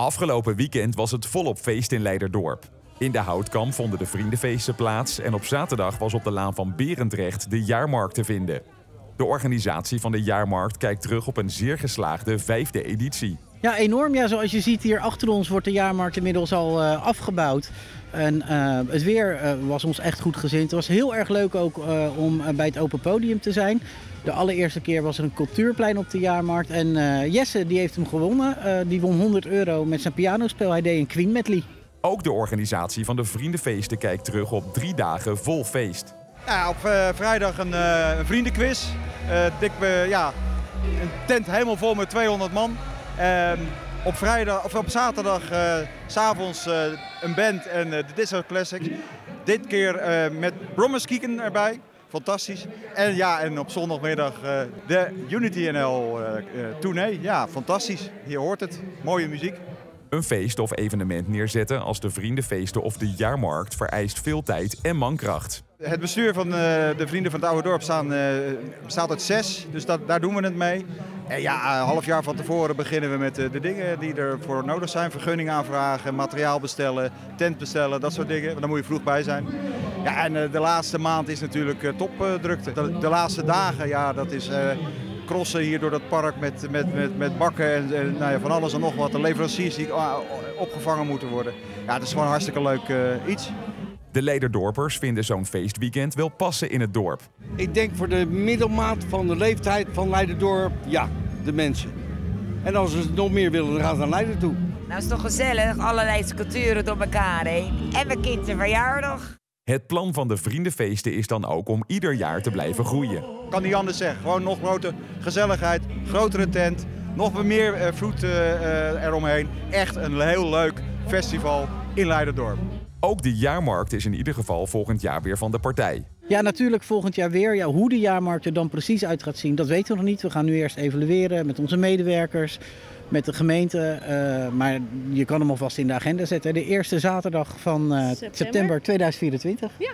Afgelopen weekend was het volop feest in Leiderdorp. In de Houtkamp vonden de vriendenfeesten plaats en op zaterdag was op de laan van Berendrecht de jaarmarkt te vinden. De organisatie van de jaarmarkt kijkt terug op een zeer geslaagde vijfde editie. Ja, enorm. Ja, zoals je ziet hier achter ons wordt de jaarmarkt inmiddels al uh, afgebouwd. En uh, het weer uh, was ons echt goed gezind. Het was heel erg leuk ook om bij het open podium te zijn. De allereerste keer was er een cultuurplein op de jaarmarkt. En Jesse die heeft hem gewonnen. die won 100 euro met zijn pianospel. Hij deed een Queen medley. Ook de organisatie van de Vriendenfeesten kijkt terug op drie dagen vol feest. Ja, op vrijdag een, een vriendenquiz. dik, ja, een tent helemaal vol met 200 man. Uh, op, vrijdag, of op zaterdag, uh, s'avonds uh, een band en uh, de Disco Classics. Dit keer met Brommers Kieken erbij. Fantastisch. En ja, en op zondagmiddag de Unity NL tournee. Ja, fantastisch. Je hoort het. Mooie muziek. Een feest of evenement neerzetten als de vriendenfeesten of de jaarmarkt vereist veel tijd en mankracht. Het bestuur van de Vrienden van het Oude Dorp staan, bestaat uit zes, dus dat, daar doen we het mee. En ja, een half jaar van tevoren beginnen we met de, de dingen die ervoor nodig zijn. Vergunning aanvragen, materiaal bestellen, tent bestellen, dat soort dingen. Daar moet je vroeg bij zijn. Ja, en de laatste maand is natuurlijk topdrukte. De, de laatste dagen, ja, dat is crossen hier door dat park met, met, met, met bakken en, en nou ja, van alles en nog wat. De leveranciers die opgevangen moeten worden. Ja, dat is gewoon een hartstikke leuk uh, iets. De Leiderdorpers vinden zo'n feestweekend wel passen in het dorp. Ik denk voor de middelmaat van de leeftijd van Leiderdorp, ja, de mensen. En als ze nog meer willen, dan gaan ze naar Leiden toe. Nou is toch gezellig, allerlei culturen door elkaar heen. En mijn kind zijn verjaardag. Het plan van de vriendenfeesten is dan ook om ieder jaar te blijven groeien. Kan niet anders zeggen. Gewoon nog grotere gezelligheid, grotere tent, nog meer uh, fruit uh, eromheen. Echt een heel leuk festival in Leiderdorp. Ook de jaarmarkt is in ieder geval volgend jaar weer van de partij. Ja, natuurlijk volgend jaar weer. Ja, hoe de jaarmarkt er dan precies uit gaat zien, dat weten we nog niet. We gaan nu eerst evalueren met onze medewerkers, met de gemeente. Uh, maar je kan hem alvast in de agenda zetten. De eerste zaterdag van uh, september. september 2024. Ja.